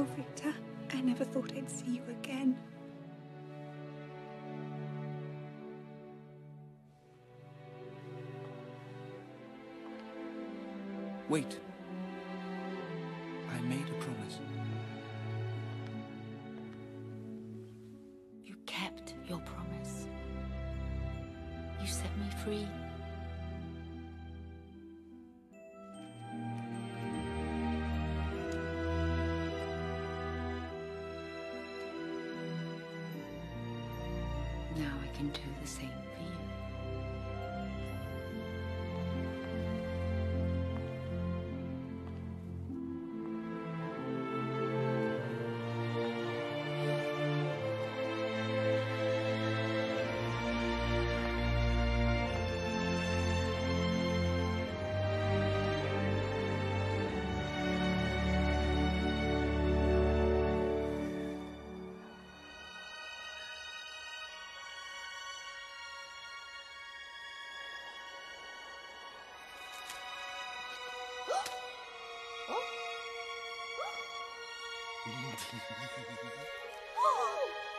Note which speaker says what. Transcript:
Speaker 1: Oh, Victor, I never thought I'd see you again.
Speaker 2: Wait. I made a promise.
Speaker 3: You kept your promise. You set me free. Now I can do the same for you. 음. 어!